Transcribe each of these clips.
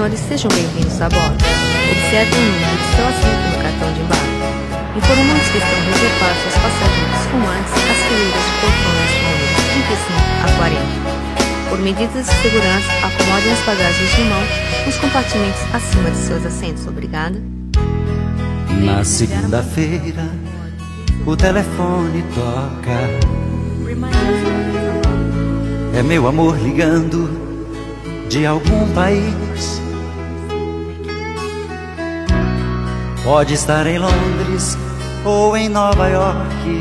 senhores, sejam bem-vindos a bordo. Observe o número de seu assento no cartão de embarque. Informamos que estão reservados aos passageiros fumantes as fileiras de poltronas números 35 a 40. Por medidas de segurança, acomodem as bagagens de mão nos compartimentos acima de seus assentos. Obrigada. Na segunda-feira, o telefone toca. É meu amor ligando de algum país. Pode estar em Londres ou em Nova York.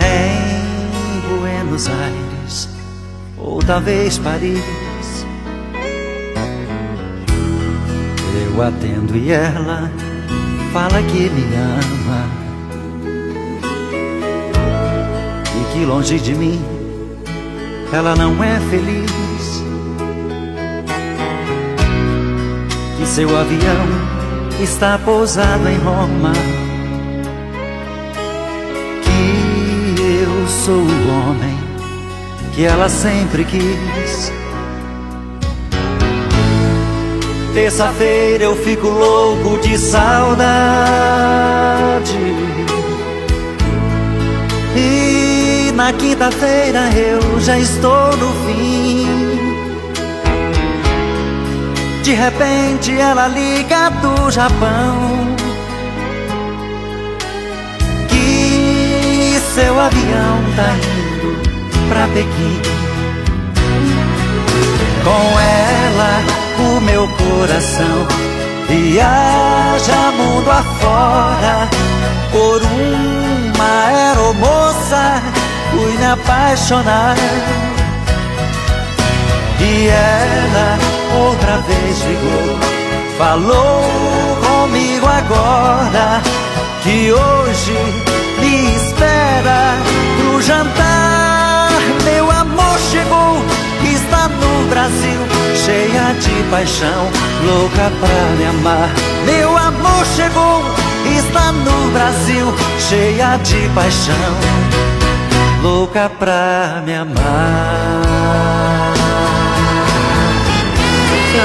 Em Buenos Aires ou talvez Paris. Eu atendo e ela fala que me ama. E que longe de mim ela não é feliz. Seu avião está pousado em Roma. Que eu sou o homem que ela sempre quis. Terça-feira eu fico louco de saudade. E na quinta-feira eu já estou no fim. De repente ela liga do Japão. Que seu avião tá indo pra Pequim. Com ela o meu coração viaja mundo afora por uma aeromoça fui me apaixonar e ela outra vez ligou falou comigo agora que hoje me espera pro jantar meu amor chegou está no Brasil cheia de paixão, louca pra me amar. Meu amor chegou, está no Brasil, cheia de paixão, louca pra me amar.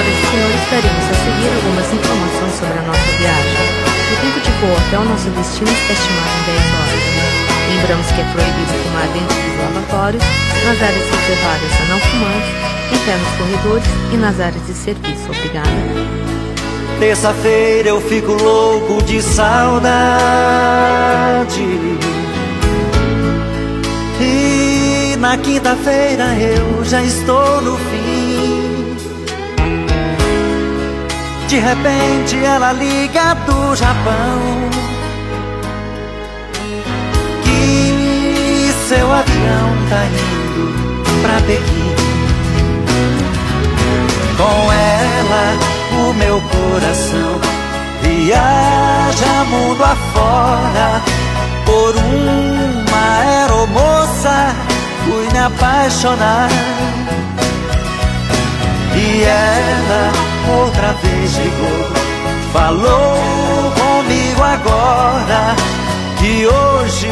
Senhoras e senhores, daremos a seguir algumas informações sobre a nossa viagem. O tempo de voo até o nosso destino está estimado em 10 horas. Lembramos que é proibido fumar dentro dos lavatórios, nas áreas reservadas a não fumantes em pé nos corredores e nas áreas de serviço. Obrigada. Terça-feira eu fico louco de saudade. E na quinta-feira eu já estou no fim. De repente ela liga do Japão. Que seu avião tá indo pra Pequim. Com ela o meu coração viaja mundo afora Por uma aeromoça fui me apaixonar E ela outra vez ligou Falou comigo agora Que hoje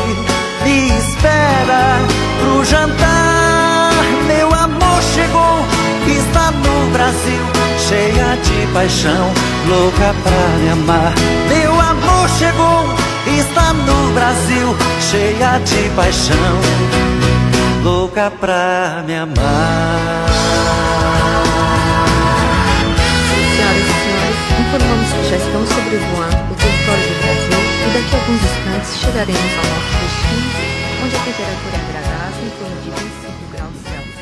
me espera pro jantar Meu amor chegou está no Brasil, cheia de paixão, louca pra me amar. Meu amor chegou, está no Brasil, cheia de paixão, louca pra me amar. sobrevoar o território do Brasil e daqui a alguns instantes chegaremos ao nosso destino, onde a temperatura é agradável em torno de 25 graus Celsius.